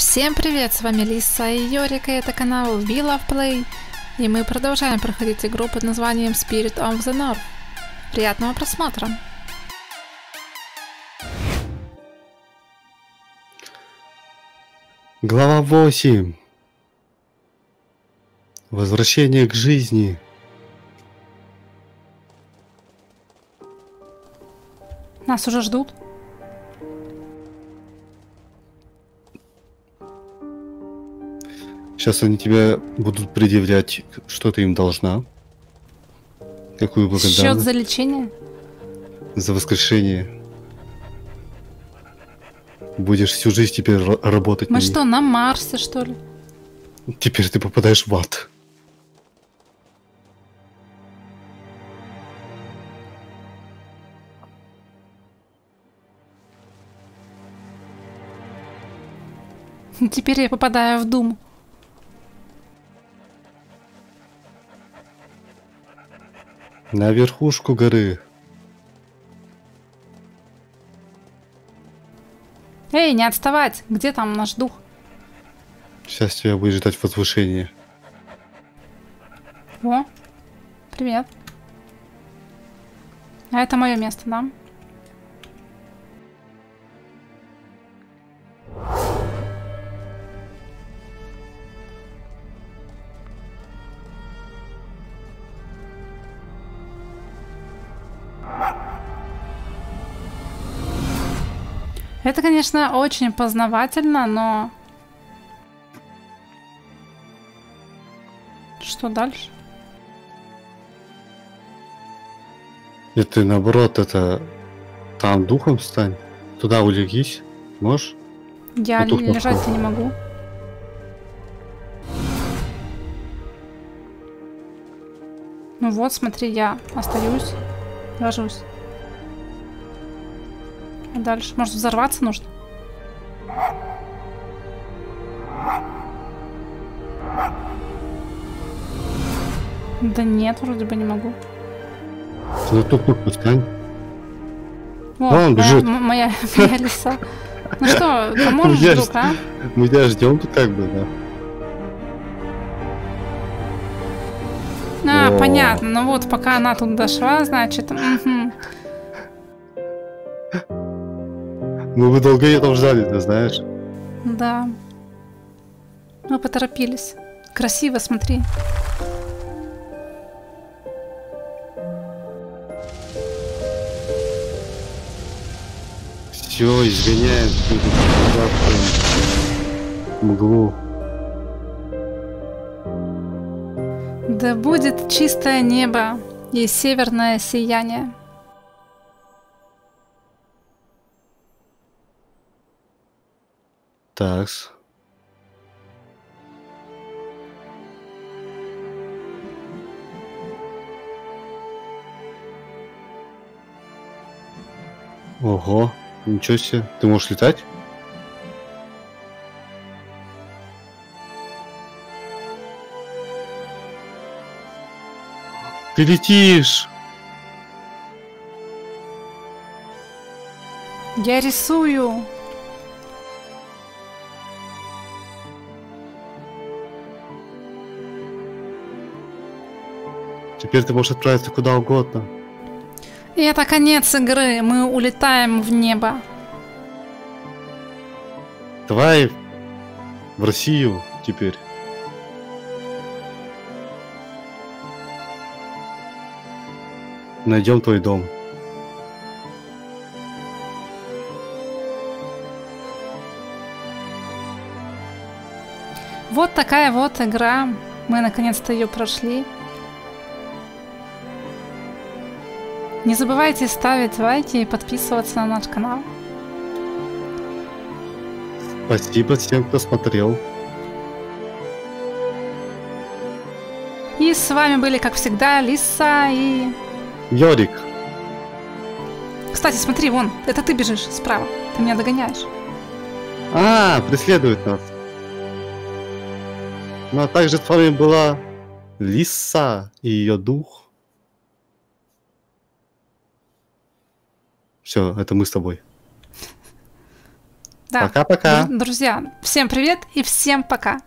Всем привет, с вами Лиса и Йорик, и это канал We Love Play, и мы продолжаем проходить игру под названием Spirit of the North. Приятного просмотра! Глава 8. Возвращение к жизни. Нас уже ждут. Сейчас они тебя будут предъявлять, что ты им должна. Какую благодарность. Счет за лечение? За воскрешение. Будешь всю жизнь теперь ра- работать Мы на что, на Марсе, что ли? Теперь ты попадаешь в ад. Теперь я попадаю в Дум. На верхушку горы. Эй, не отставать! Где там наш дух? Сейчас тебя будет ждать возвышение. О, привет. А это мое место, да? Это, конечно, очень познавательно, но... Что дальше? И ты наоборот, это там духом стань. Туда улегись. Можешь? Я Вот плохо. не могу. Ну вот, смотри, я остаюсь, ложусь. А дальше? Может, взорваться нужно? Да нет, вроде бы не могу. Ту кнопку стань. О, Вон он моя, бежит. моя, моя лиса. Ну что, поможешь, друг, а? Мы тебя ждем тут как бы, да. А, понятно. Ну вот, пока она тут дошла, значит... Ну вы долго ее там ждали, ты знаешь. Да. Мы поторопились. Красиво, смотри. Все, изгоняем мглу. Да будет чистое небо и северное сияние. Такс. Ого, ничего себе. Ты можешь летать? Ты летишь! Я рисую. Теперь ты можешь отправиться куда угодно. И это конец игры. Мы улетаем в небо. Давай в Россию теперь. Найдем твой дом. Вот такая вот игра. Мы наконец-то ее прошли. Не забывайте ставить лайки и подписываться на наш канал. Спасибо всем, кто смотрел. И с вами были, как всегда, Лиса и... Йорик, Кстати, смотри, вон, это ты бежишь справа. Ты меня догоняешь. а, преследует нас. Ну а также с вами была Лиса и ее дух. Все, это мы с тобой. Да. Пока-пока. Дру- Друзья, всем привет и всем пока.